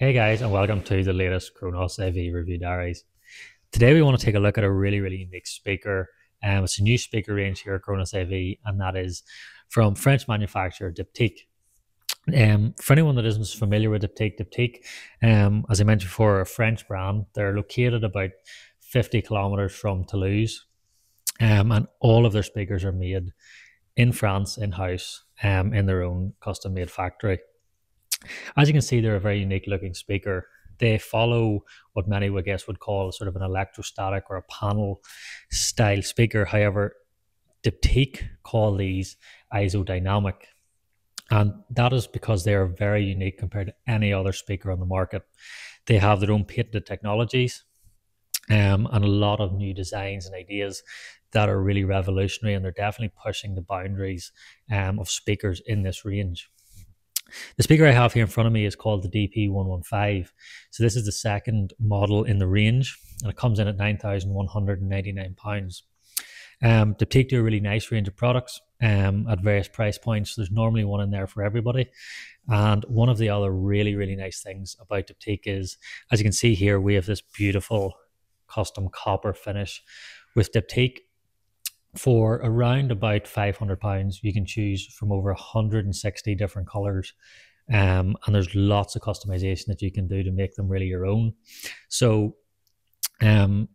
Hey guys, and welcome to the latest Kronos AV review diaries. Today we want to take a look at a really, really unique speaker. Um, it's a new speaker range here at Kronos AV, and that is from French manufacturer Diptyque. Um, for anyone that isn't familiar with Diptyque, Diptyque, um, as I mentioned before, a French brand. They're located about 50 kilometers from Toulouse, um, and all of their speakers are made in France, in house, um, in their own custom made factory. As you can see, they're a very unique looking speaker. They follow what many would guess would call sort of an electrostatic or a panel style speaker. However, Diptyque call these isodynamic. And that is because they are very unique compared to any other speaker on the market. They have their own patented technologies um, and a lot of new designs and ideas that are really revolutionary, and they're definitely pushing the boundaries um, of speakers in this range. The speaker I have here in front of me is called the DP115. So this is the second model in the range, and it comes in at £9,199. Um, Diptyque do a really nice range of products um, at various price points. There's normally one in there for everybody. And one of the other really, really nice things about Diptyque is, as you can see here, we have this beautiful custom copper finish with Diptyque for around about 500 pounds you can choose from over 160 different colors um, and there's lots of customization that you can do to make them really your own. So um,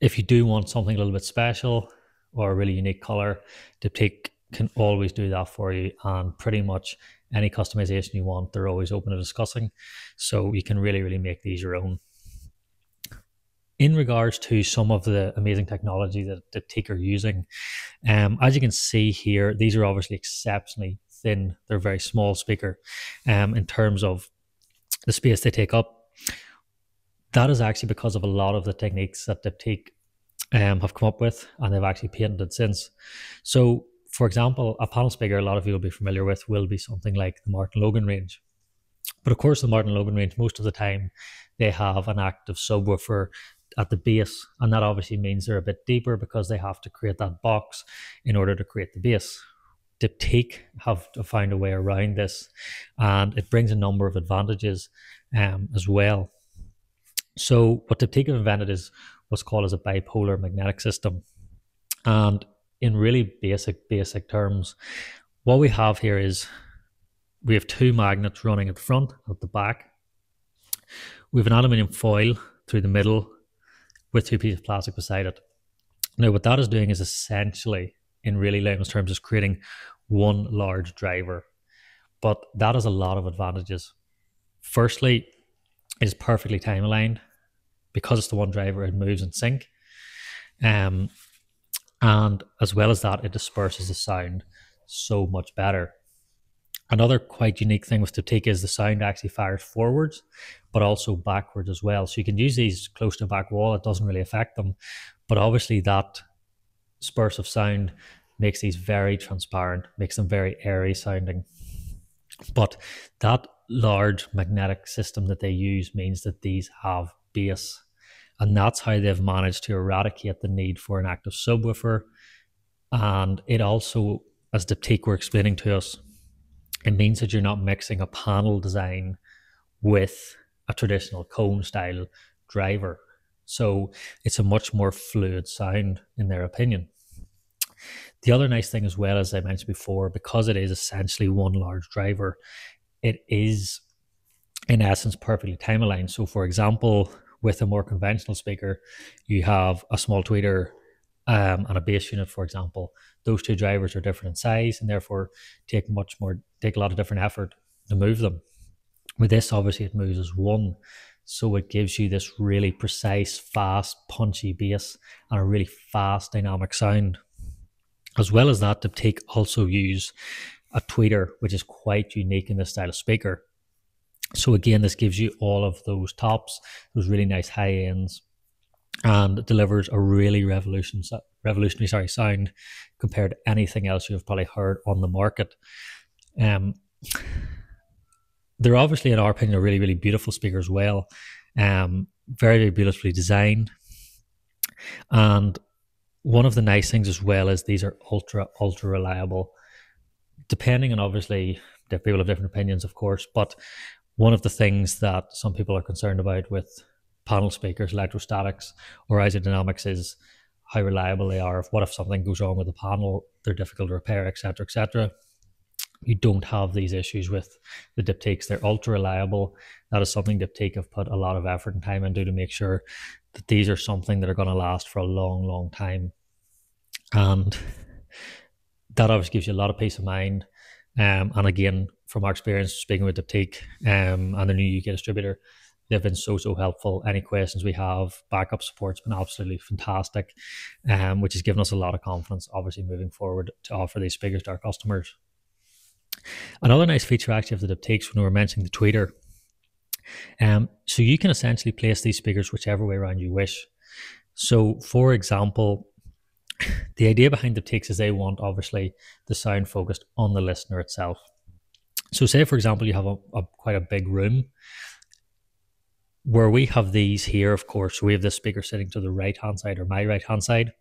if you do want something a little bit special or a really unique color Diptyque can always do that for you and pretty much any customization you want they're always open to discussing. So you can really really make these your own in regards to some of the amazing technology that Diptyque are using, um, as you can see here, these are obviously exceptionally thin. They're very small speaker um, in terms of the space they take up. That is actually because of a lot of the techniques that Diptyque um, have come up with and they've actually patented since. So, for example, a panel speaker a lot of you will be familiar with will be something like the Martin Logan range. But of course, the Martin Logan range, most of the time, they have an active subwoofer at the base, and that obviously means they're a bit deeper because they have to create that box in order to create the base. Diptyque have to find a way around this, and it brings a number of advantages um, as well. So, what Diptyque have invented is what's called as a bipolar magnetic system, and in really basic basic terms, what we have here is we have two magnets running at front, at the back. We have an aluminium foil through the middle with two pieces of plastic beside it. Now, what that is doing is essentially, in really layman's terms, is creating one large driver. But that has a lot of advantages. Firstly, it is perfectly time aligned because it's the one driver, it moves in sync. Um, and as well as that, it disperses the sound so much better. Another quite unique thing with Diptyque is the sound actually fires forwards, but also backwards as well. So you can use these close to the back wall; it doesn't really affect them. But obviously, that spurts of sound makes these very transparent, makes them very airy sounding. But that large magnetic system that they use means that these have bass, and that's how they've managed to eradicate the need for an active subwoofer. And it also, as Diptyque were explaining to us, it means that you're not mixing a panel design with a traditional cone style driver. So it's a much more fluid sound, in their opinion. The other nice thing, as well as I mentioned before, because it is essentially one large driver, it is in essence perfectly time aligned. So, for example, with a more conventional speaker, you have a small tweeter um, and a bass unit, for example, those two drivers are different in size and therefore take much more take a lot of different effort to move them. With this, obviously, it moves as one, so it gives you this really precise, fast, punchy bass and a really fast, dynamic sound. As well as that, Diptyque also use a tweeter, which is quite unique in this style of speaker. So again, this gives you all of those tops, those really nice high ends, and delivers a really revolution, revolutionary sorry, sound compared to anything else you've probably heard on the market. Um, they're obviously, in our opinion, a really, really beautiful speaker as well. Um, very, very beautifully designed. And one of the nice things as well is these are ultra, ultra reliable. Depending on obviously, people have different opinions, of course, but one of the things that some people are concerned about with panel speakers, electrostatics, or isodynamics is how reliable they are. If What if something goes wrong with the panel? They're difficult to repair, etc., etc. You don't have these issues with the Diptyques. They're ultra reliable. That is something Diptyque have put a lot of effort and time into to make sure that these are something that are going to last for a long, long time. And that obviously gives you a lot of peace of mind. Um, and again, from our experience speaking with Diptyque um, and the new UK distributor, they've been so so helpful. Any questions we have, backup support's been absolutely fantastic, um, which has given us a lot of confidence, obviously moving forward to offer these speakers to our customers. Another nice feature actually of the Diptyques when we were mentioning the tweeter. Um, so you can essentially place these speakers whichever way around you wish. So, for example, the idea behind Diptyques is they want obviously the sound focused on the listener itself. So, say for example, you have a, a quite a big room where we have these here. Of course, we have this speaker sitting to the right hand side or my right hand side.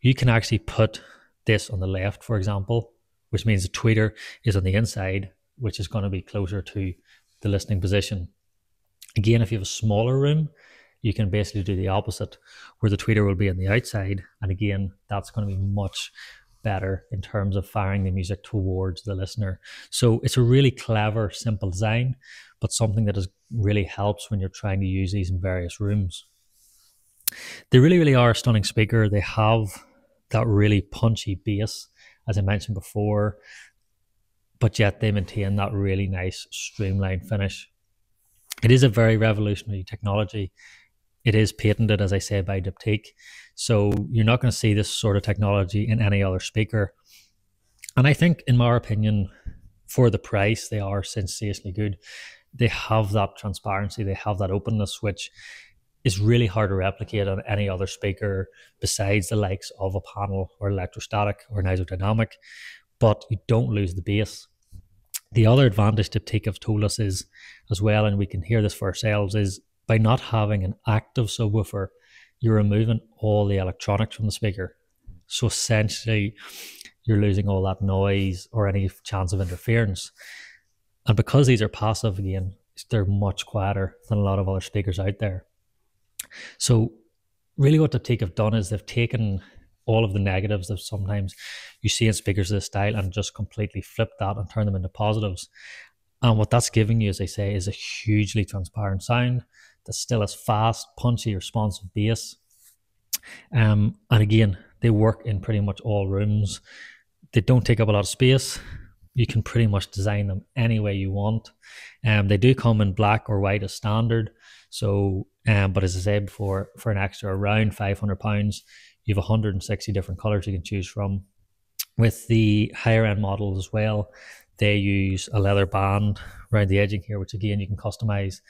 You can actually put this on the left, for example, which means the tweeter is on the inside, which is going to be closer to the listening position. Again, if you have a smaller room, you can basically do the opposite, where the tweeter will be on the outside. And again, that's going to be much better in terms of firing the music towards the listener. So it's a really clever, simple design, but something that is, really helps when you're trying to use these in various rooms. They really, really are a stunning speaker. They have that really punchy bass, as I mentioned before, but yet they maintain that really nice streamlined finish. It is a very revolutionary technology. It is patented, as I say, by Diptyque. So you're not going to see this sort of technology in any other speaker. And I think, in my opinion, for the price, they are sensationally good. They have that transparency, they have that openness, which is really hard to replicate on any other speaker besides the likes of a panel or electrostatic or an isodynamic. But you don't lose the bass. The other advantage Diptyque have told us is, as well, and we can hear this for ourselves, is by not having an active subwoofer, you're removing all the electronics from the speaker. So essentially, you're losing all that noise or any chance of interference. And because these are passive again, they're much quieter than a lot of other speakers out there. So, really, what Diptyque have done is they've taken all of the negatives that sometimes you see in speakers of this style and just completely flip that and turn them into positives. And what that's giving you, as I say, is a hugely transparent sound that's still as fast, punchy, responsive bass. Um, and again, they work in pretty much all rooms. They don't take up a lot of space. You can pretty much design them any way you want. Um, they do come in black or white as standard. So, um, but as I said before, for an extra around five hundred pounds, you have 160 different colors you can choose from. With the higher end models as well, they use a leather band around the edging here, which again you can customize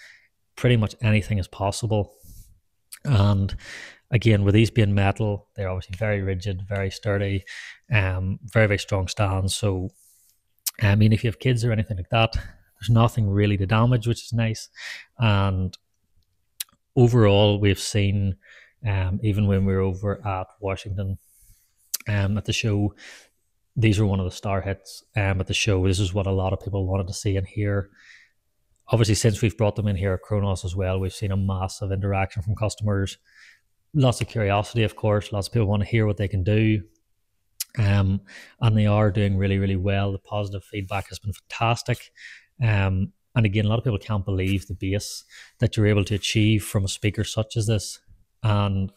pretty much anything is possible. And again, with these being metal, they're obviously very rigid, very sturdy, um, very, very strong stands. So, I mean, if you have kids or anything like that, there's nothing really to damage, which is nice. And overall, we've seen, um, even when we were over at Washington um, at the show, these were one of the star hits um, at the show. This is what a lot of people wanted to see and hear obviously since we've brought them in here at Kronos as well, we've seen a massive interaction from customers. Lots of curiosity, of course. Lots of people want to hear what they can do. Um, and they are doing really, really well. The positive feedback has been fantastic. Um, and again, a lot of people can't believe the bass that you're able to achieve from a speaker such as this. And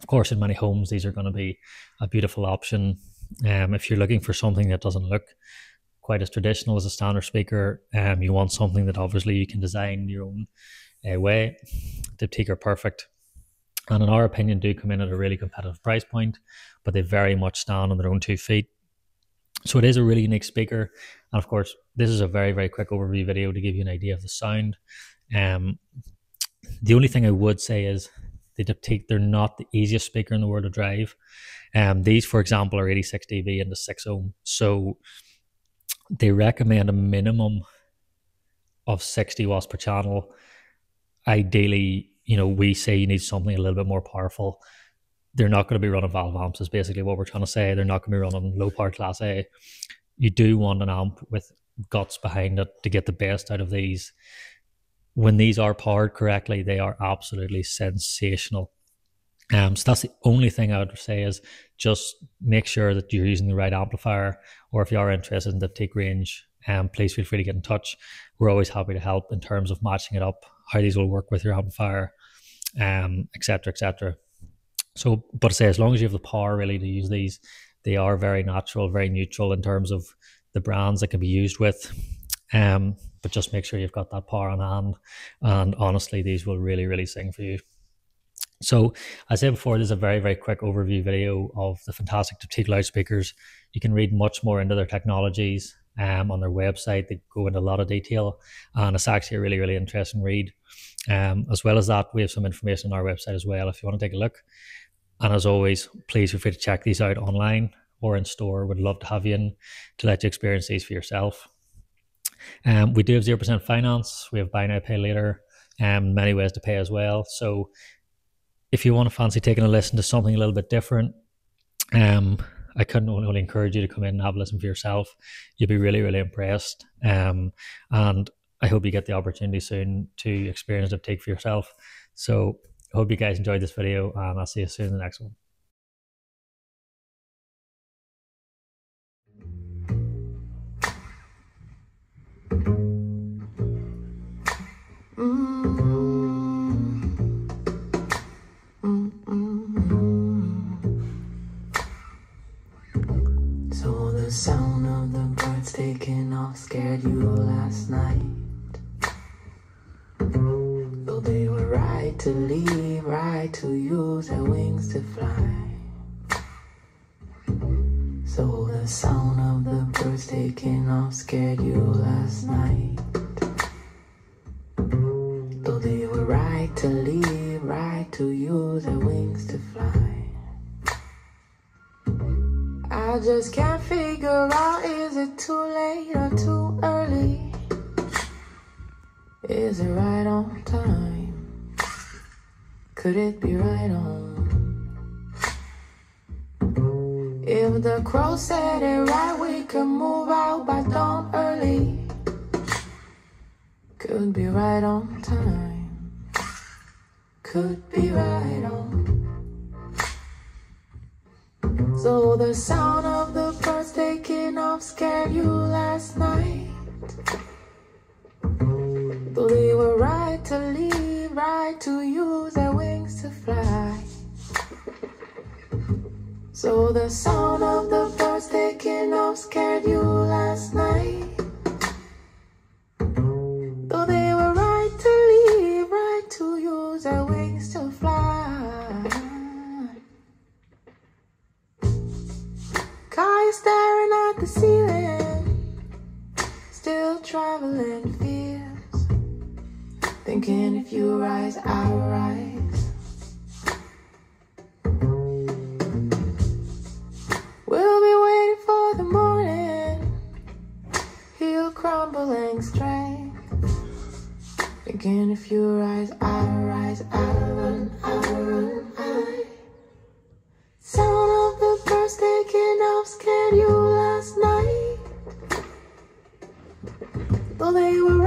of course, in many homes, these are going to be a beautiful option. Um, if you're looking for something that doesn't look quite as traditional as a standard speaker. Um, you want something that obviously you can design your own uh, way. Diptyque are perfect. And in our opinion, do come in at a really competitive price point, but they very much stand on their own two feet. So it is a really unique speaker. And of course, this is a very, very quick overview video to give you an idea of the sound. Um, the only thing I would say is the Diptyque, they're not the easiest speaker in the world to drive. Um, these, for example, are 86 dB and into 6 ohm. So they recommend a minimum of 60 watts per channel. Ideally, you know, we say you need something a little bit more powerful. They're not going to be running valve amps, is basically what we're trying to say. They're not going to be running low power class A. You do want an amp with guts behind it to get the best out of these. When these are powered correctly, they are absolutely sensational. Um, so that's the only thing I would say is just make sure that you're using the right amplifier, or if you are interested in Diptyque range, um, please feel free to get in touch. We're always happy to help in terms of matching it up, how these will work with your amplifier, um, etc., etc. So, but I say as long as you have the power really to use these, they are very natural, very neutral in terms of the brands that can be used with. Um, but just make sure you've got that power on hand. And honestly, these will really, really sing for you. So, I said before, this is a very, very quick overview video of the fantastic Diptyque loudspeakers. You can read much more into their technologies um, on their website. They go into a lot of detail, and it's actually a really, really interesting read. Um, as well as that, we have some information on our website as well if you want to take a look. And as always, please feel free to check these out online or in store. Would love to have you in to let you experience these for yourself. Um, we do have 0% finance. We have buy now, pay later, um, many ways to pay as well. So if you want to fancy taking a listen to something a little bit different, um, I couldn't only encourage you to come in and have a listen for yourself. You'll be really, really impressed. Um, and I hope you get the opportunity soon to experience Diptyque for yourself. So I hope you guys enjoyed this video and I'll see you soon in the next one. Taking off scared you last night. Though they were right to leave, right to use their wings to fly. So the sound of the birds taking off scared you last night. Though they were right to leave, right to use their wings to fly. I just can't figure out is it too late or too early? Is it right on time? Could it be right on? If the crow said it right, we could move out by dawn early. Could be right on time. Could be right on. So the sound of the birds taking off scared you last night. Though they were right to leave, right to use their wings to fly. So the sound of the birds taking off scared you last night. Traveling fears. Thinking if you rise, I'll rise. Though they were